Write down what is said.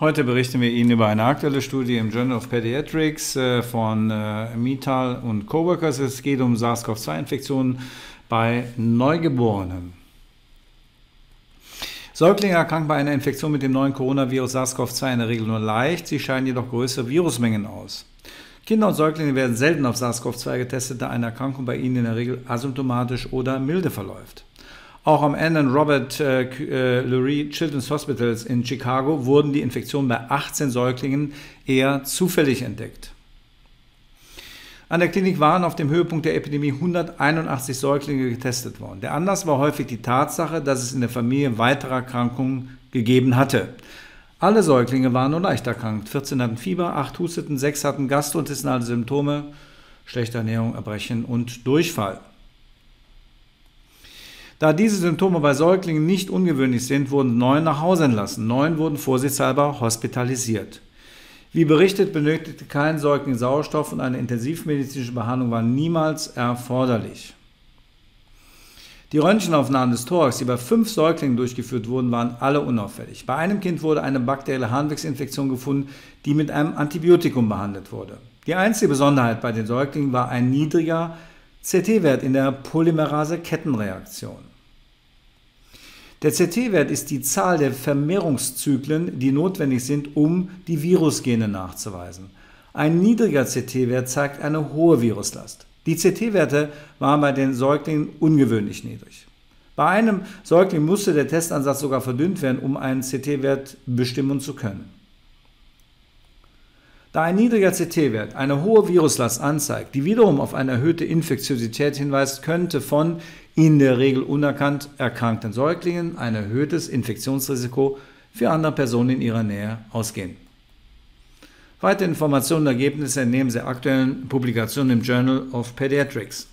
Heute berichten wir Ihnen über eine aktuelle Studie im Journal of Pediatrics äh, von äh, Mital und Coworkers. Es geht um SARS-CoV-2-Infektionen bei Neugeborenen. Säuglinge erkranken bei einer Infektion mit dem neuen Coronavirus SARS-CoV-2 in der Regel nur leicht, sie scheiden jedoch größere Virusmengen aus. Kinder und Säuglinge werden selten auf SARS-CoV-2 getestet, da eine Erkrankung bei ihnen in der Regel asymptomatisch oder milde verläuft. Auch am Ann Robert äh, äh, Lurie Children's Hospitals in Chicago wurden die Infektionen bei 18 Säuglingen eher zufällig entdeckt. An der Klinik waren auf dem Höhepunkt der Epidemie 181 Säuglinge getestet worden. Der Anlass war häufig die Tatsache, dass es in der Familie weitere Erkrankungen gegeben hatte. Alle Säuglinge waren nur leicht erkrankt. 14 hatten Fieber, 8 husteten, 6 hatten gastrointestinale Symptome, schlechte Ernährung, Erbrechen und Durchfall. Da diese Symptome bei Säuglingen nicht ungewöhnlich sind, wurden neun nach Hause entlassen. Neun wurden vorsichtshalber hospitalisiert. Wie berichtet, benötigte kein Säugling Sauerstoff und eine intensivmedizinische Behandlung war niemals erforderlich. Die Röntgenaufnahmen des Thorax, die bei fünf Säuglingen durchgeführt wurden, waren alle unauffällig. Bei einem Kind wurde eine bakterielle Harnwegsinfektion gefunden, die mit einem Antibiotikum behandelt wurde. Die einzige Besonderheit bei den Säuglingen war ein niedriger CT-Wert in der Polymerase-Kettenreaktion. Der CT-Wert ist die Zahl der Vermehrungszyklen, die notwendig sind, um die Virusgene nachzuweisen. Ein niedriger CT-Wert zeigt eine hohe Viruslast. Die CT-Werte waren bei den Säuglingen ungewöhnlich niedrig. Bei einem Säugling musste der Testansatz sogar verdünnt werden, um einen CT-Wert bestimmen zu können. Da ein niedriger CT-Wert eine hohe Viruslast anzeigt, die wiederum auf eine erhöhte Infektiosität hinweist, könnte von in der Regel unerkannt erkrankten Säuglingen ein erhöhtes Infektionsrisiko für andere Personen in ihrer Nähe ausgehen. Weitere Informationen und Ergebnisse entnehmen Sie aktuellen Publikationen im Journal of Pediatrics.